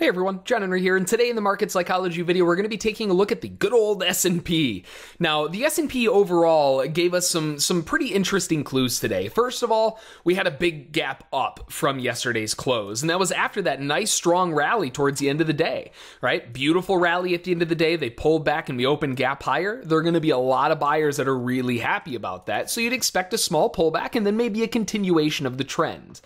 Hey everyone, John Henry here, and today in the market psychology video, we're going to be taking a look at the good old S&P. Now, the S&P overall gave us some some pretty interesting clues today. First of all, we had a big gap up from yesterday's close, and that was after that nice strong rally towards the end of the day, right? Beautiful rally at the end of the day. They pulled back and we opened gap higher. There are going to be a lot of buyers that are really happy about that. So you'd expect a small pullback and then maybe a continuation of the trend.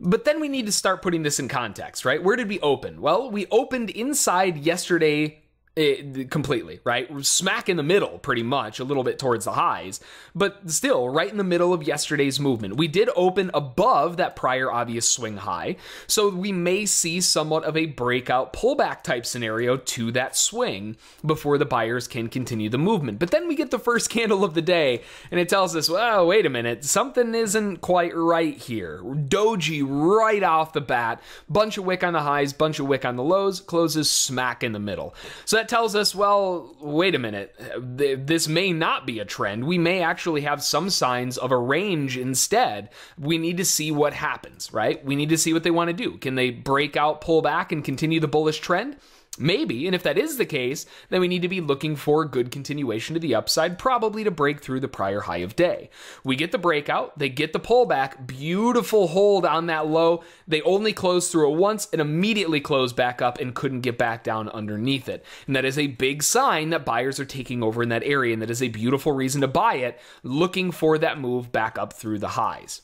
But then we need to start putting this in context, right? Where did we open? Well, we opened inside yesterday it, completely, right? Smack in the middle, pretty much, a little bit towards the highs, but still right in the middle of yesterday's movement. We did open above that prior obvious swing high, so we may see somewhat of a breakout pullback type scenario to that swing before the buyers can continue the movement. But then we get the first candle of the day, and it tells us, well, wait a minute, something isn't quite right here. Doji right off the bat, bunch of wick on the highs, bunch of wick on the lows, closes smack in the middle. So that tells us, well, wait a minute, this may not be a trend. We may actually have some signs of a range instead. We need to see what happens, right? We need to see what they want to do. Can they break out, pull back, and continue the bullish trend? Maybe, and if that is the case, then we need to be looking for a good continuation to the upside, probably to break through the prior high of day. We get the breakout, they get the pullback, beautiful hold on that low. They only closed through it once and immediately closed back up and couldn't get back down underneath it. And that is a big sign that buyers are taking over in that area, and that is a beautiful reason to buy it, looking for that move back up through the highs.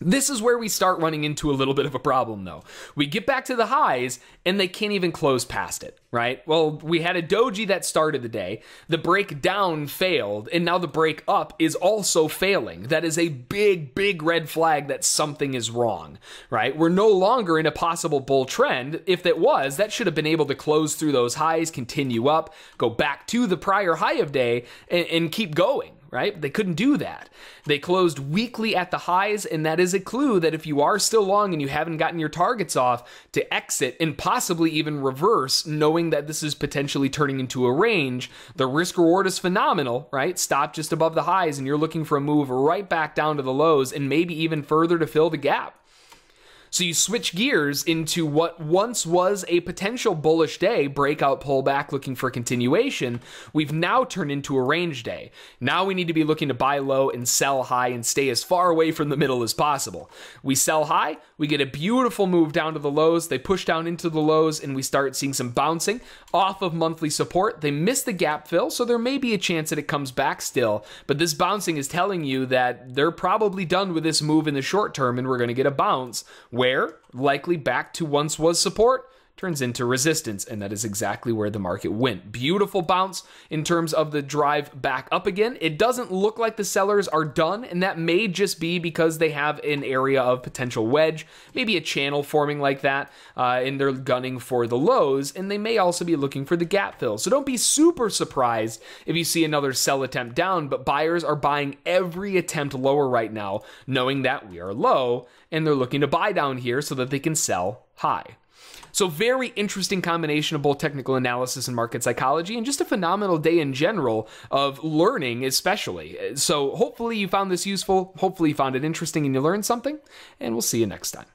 This is where we start running into a little bit of a problem, though. We get back to the highs, and they can't even close past it, right? Well, we had a doji that started the day. The breakdown failed, and now the break up is also failing. That is a big, big red flag that something is wrong, right? We're no longer in a possible bull trend. If it was, that should have been able to close through those highs, continue up, go back to the prior high of day, and, and keep going right? They couldn't do that. They closed weakly at the highs, and that is a clue that if you are still long and you haven't gotten your targets off, to exit and possibly even reverse, knowing that this is potentially turning into a range, the risk reward is phenomenal, right? Stop just above the highs, and you're looking for a move right back down to the lows and maybe even further to fill the gap. So you switch gears into what once was a potential bullish day, breakout pullback looking for continuation. We've now turned into a range day. Now we need to be looking to buy low and sell high and stay as far away from the middle as possible. We sell high, we get a beautiful move down to the lows. They push down into the lows and we start seeing some bouncing off of monthly support. They miss the gap fill, so there may be a chance that it comes back still. But this bouncing is telling you that they're probably done with this move in the short term and we're going to get a bounce where likely back to once was support turns into resistance, and that is exactly where the market went. Beautiful bounce in terms of the drive back up again. It doesn't look like the sellers are done, and that may just be because they have an area of potential wedge, maybe a channel forming like that, uh, and they're gunning for the lows, and they may also be looking for the gap fill. So don't be super surprised if you see another sell attempt down, but buyers are buying every attempt lower right now, knowing that we are low, and they're looking to buy down here so that they can sell high. So, very interesting combination of both technical analysis and market psychology, and just a phenomenal day in general of learning, especially. So, hopefully, you found this useful. Hopefully, you found it interesting and you learned something. And we'll see you next time.